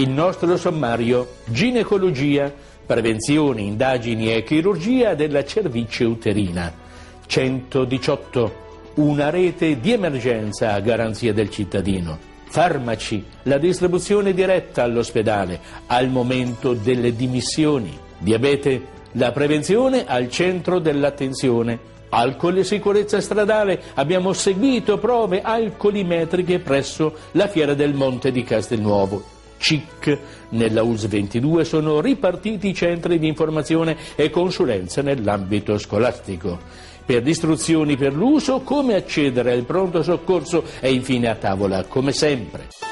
Il nostro sommario ginecologia, prevenzione, indagini e chirurgia della cervice uterina. 118. Una rete di emergenza a garanzia del cittadino. Farmaci, la distribuzione diretta all'ospedale al momento delle dimissioni. Diabete, la prevenzione al centro dell'attenzione. Alcol e sicurezza stradale, abbiamo seguito prove alcolimetriche presso la Fiera del Monte di Castelnuovo. CIC. Nella US 22 sono ripartiti i centri di informazione e consulenza nell'ambito scolastico. Per istruzioni per l'uso, come accedere al pronto soccorso e infine a tavola come sempre.